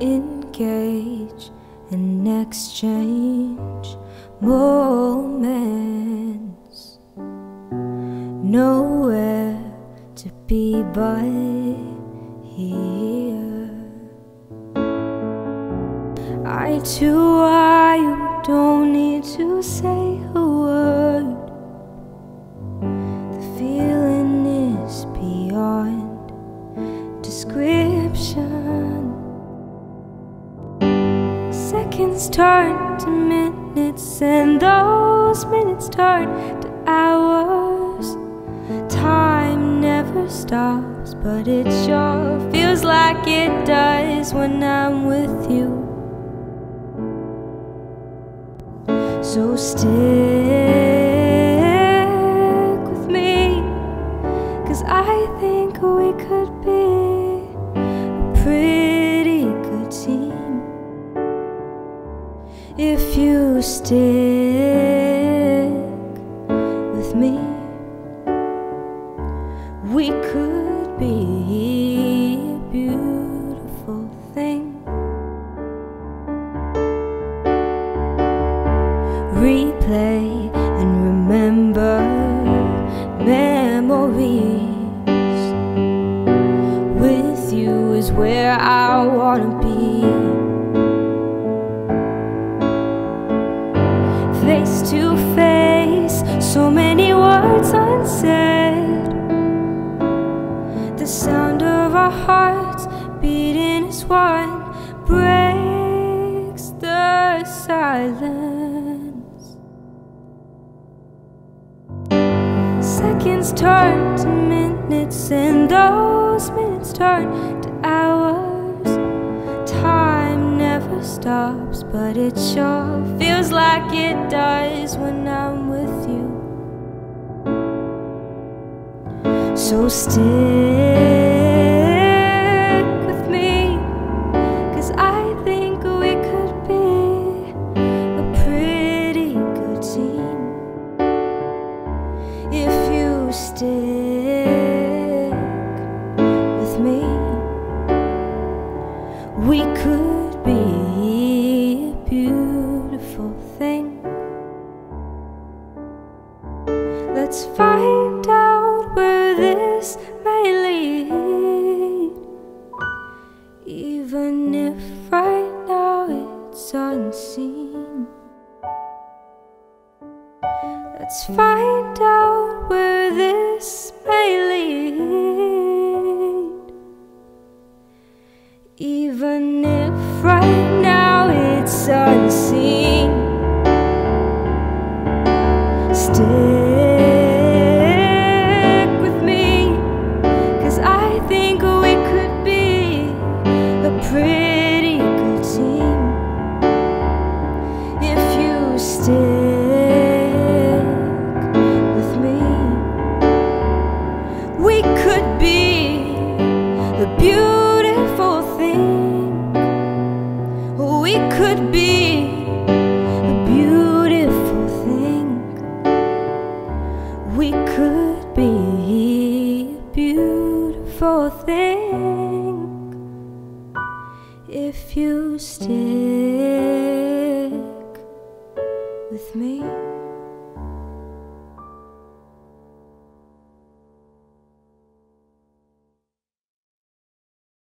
engage and exchange moments. Nowhere to be but here. I too you, don't need to say a Seconds turn to minutes, and those minutes turn to hours. Time never stops, but it sure feels like it does when I'm with you. So stick with me, cause I think we could be pretty if you stick with me. We could be a beautiful thing. replay and remember memories. With you is where I wanna be. Face to face, so many words unsaid. The sound of our hearts beating as one breaks the silence. Seconds turn to minutes, and those minutes turn to stops, but it sure feels like it does when I'm with you. So stick with me, cause I think we could be a pretty good team if you stick with me. We could be unseen. Let's find out where this may lead. Even if right now it's unseen. Stick with me, cause I think if you stick with me.